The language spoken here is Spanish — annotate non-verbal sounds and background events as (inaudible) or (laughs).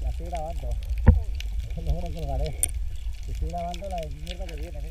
La estoy grabando. (laughs) Luego lo colgaré. Estoy grabando la mierda que viene.